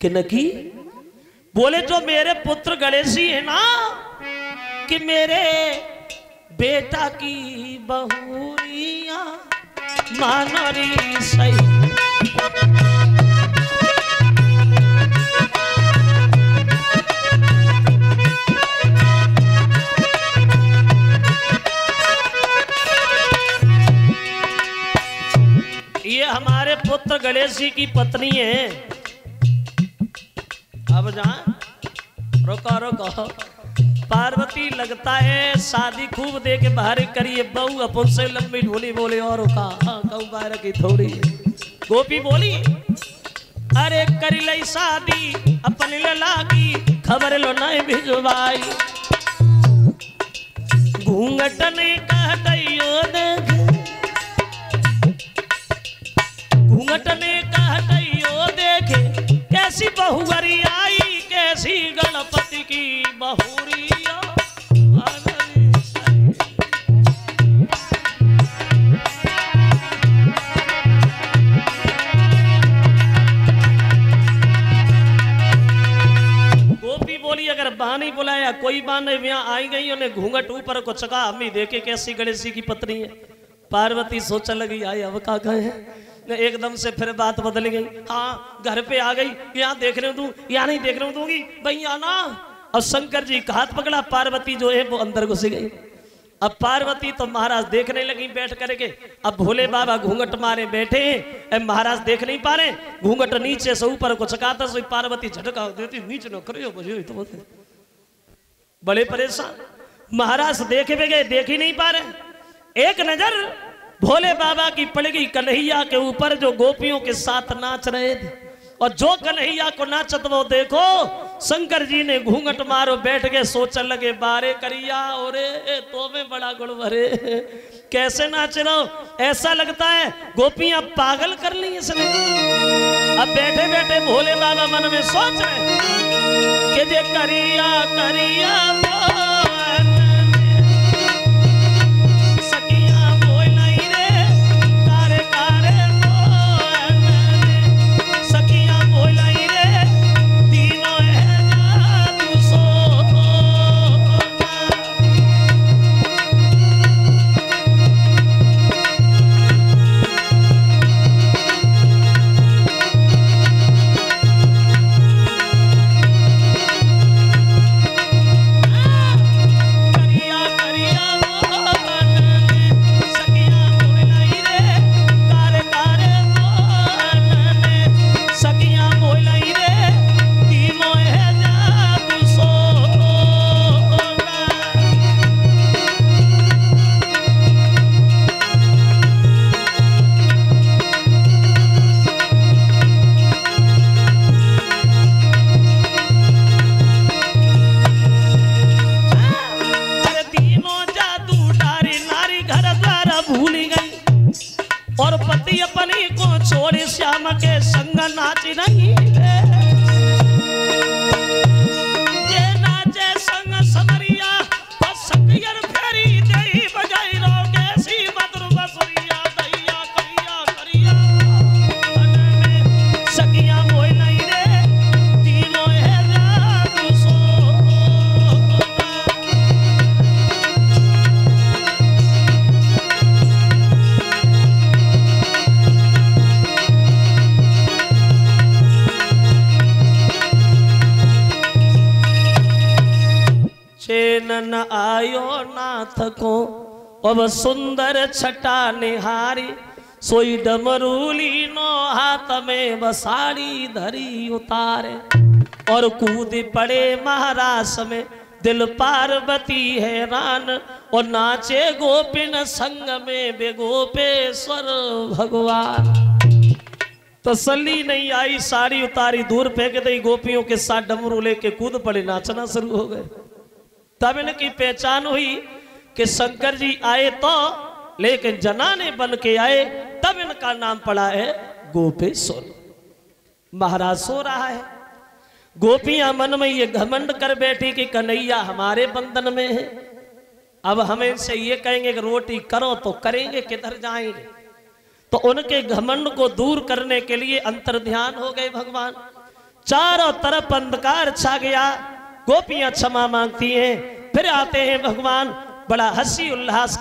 कि नकी बोले, जो मेरे पुत्र गणेशी है ना, कि मेरे बेटा की बहुरिया मानरी सही। ये हमारे पुत्र गणेश जी की पत्नी है। अब जा रोको रोको। पार्वती लगता है, शादी खूब दे के बाहर करिए। बहू अपन से लंबी ढोली बोले और का कहूँ बाहर की थोड़ी। गोपी बोली, अरे कर लई शादी, अपन लला की खबर लो नहीं भिजवाई। घूंघट ने कहटइयो बोली अगर बा नहीं बुलाया, कोई बात नहीं यहाँ आई गई, उन्हें घूंघट ऊपर को चका हमी देखे कैसी गणेश जी की पत्नी है। पार्वती सोचने लगी आई अब का गए एकदम से फिर बात बदल गई। हाँ घर पे आ गई, यहाँ देख रहे तू, यहाँ नहीं देख रहे दूँगी भाई आना और शंकर जी का हाथ पकड़ा, पार्वती जो है, वो अंदर घुस गई। अब पार्वती तो महाराज देखने लगी, बैठ करके। अब भोले बाबा घूंघट मारे बैठे हैं। महाराज देख नहीं पा रहे। घूंघट नीचे से ऊपर को चकाता से पार्वती झटका देती, नीचे न करो तो बड़े परेशान। महाराज देखे भी गए देख ही नहीं पा रहे। एक नज़र भोले बाबा की पड़ गई कन्हैया के ऊपर जो गोपियों के साथ नाच रहे थे। और जो कन्हैया को नाचत वो देखो, शंकर जी ने घूंघट मारो, बैठ के सोचने लगे, बारे करिया ओरे तो में बड़ा गुण भरे। कैसे नाच रहो ऐसा लगता है गोपियाँ पागल कर ली इसने। अब बैठे बैठे भोले बाबा मन में सोच रहे कि करिया करिया नाच नहीं चैन आयो नाथ को अब सुंदर छटा निहारी, सोई डमरूली नो हाथ में बसाड़ी धरी उतारे। और कूद पड़े महाराज में, दिल पार्वती है हैरान। और नाचे गोपिन संग में बेगोपेश्वर भगवान। तसल्ली नहीं आई साड़ी उतारी दूर फेंक दी गोपियों के साथ डमरू लेके कूद पड़े, नाचना शुरू हो गए। तब इनकी पहचान हुई कि शंकर जी आए तो लेकिन जनाने बन के आए तब इनका नाम पड़ा है गोपेश्वर महाराज सो रहा है। गोपियाँ मन में ये घमंड कर बैठी कि कन्हैया हमारे बंधन में है। अब हम इनसे ये कहेंगे कि रोटी करो तो करेंगे, किधर जाएँगे? तो उनके घमंड को दूर करने के लिए अंतर ध्यान हो गए भगवान। चारों तरफ़ अंधकार छा गया। गोपियाँ क्षमा मांगती हैं। फिर आते हैं भगवान बड़ा हँसी उल्लास